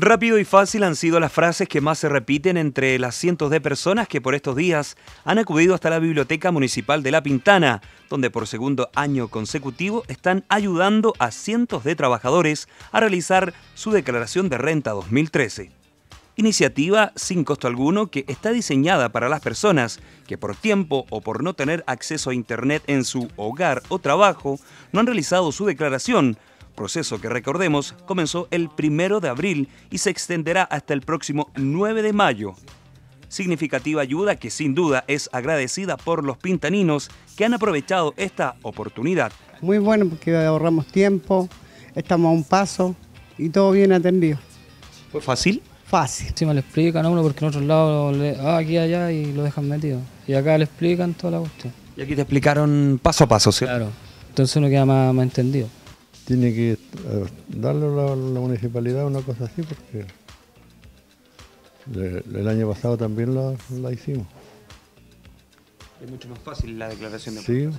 Rápido y fácil han sido las frases que más se repiten entre las cientos de personas que por estos días han acudido hasta la Biblioteca Municipal de La Pintana, donde por segundo año consecutivo están ayudando a cientos de trabajadores a realizar su declaración de renta 2013. Iniciativa sin costo alguno que está diseñada para las personas que por tiempo o por no tener acceso a Internet en su hogar o trabajo no han realizado su declaración, proceso que recordemos comenzó el primero de abril y se extenderá hasta el próximo 9 de mayo. Significativa ayuda que sin duda es agradecida por los pintaninos que han aprovechado esta oportunidad. Muy bueno porque ahorramos tiempo, estamos a un paso y todo bien atendido. ¿Fue fácil? Fácil. me le explican a uno porque en otros lados, le, ah, aquí allá y lo dejan metido. Y acá le explican toda la cuestión. Y aquí te explicaron paso a paso, ¿cierto? Claro. Entonces uno queda más, más entendido tiene que eh, darle a la, municipalidad una cosa así porque el año pasado también la, hicimos. Es mucho más fácil la declaración de Sí.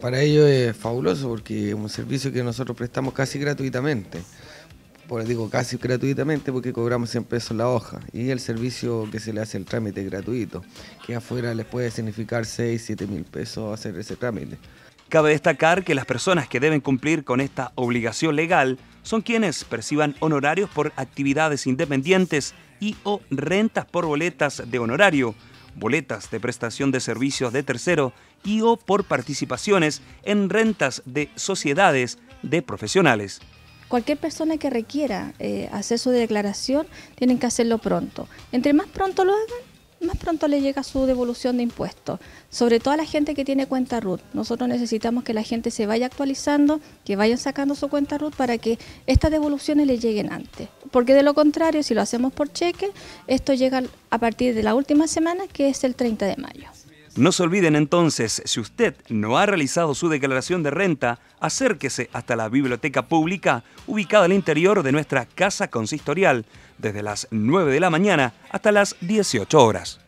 Para ellos es fabuloso porque es un servicio que nosotros prestamos casi gratuitamente. Por digo casi gratuitamente porque cobramos 100 pesos la hoja y el servicio que se le hace el trámite es gratuito, que afuera les puede significar 6, 7 mil pesos hacer ese trámite. Cabe destacar que las personas que deben cumplir con esta obligación legal son quienes perciban honorarios por actividades independientes y o rentas por boletas de honorario, boletas de prestación de servicios de tercero y o por participaciones en rentas de sociedades de profesionales. Cualquier persona que requiera eh, hacer su declaración tienen que hacerlo pronto. Entre más pronto lo hagan, más pronto le llega su devolución de impuestos, sobre todo a la gente que tiene cuenta RUT. Nosotros necesitamos que la gente se vaya actualizando, que vayan sacando su cuenta RUT para que estas devoluciones le lleguen antes. Porque de lo contrario, si lo hacemos por cheque, esto llega a partir de la última semana, que es el 30 de mayo. No se olviden entonces, si usted no ha realizado su declaración de renta, acérquese hasta la biblioteca pública ubicada al interior de nuestra casa consistorial, desde las 9 de la mañana hasta las 18 horas.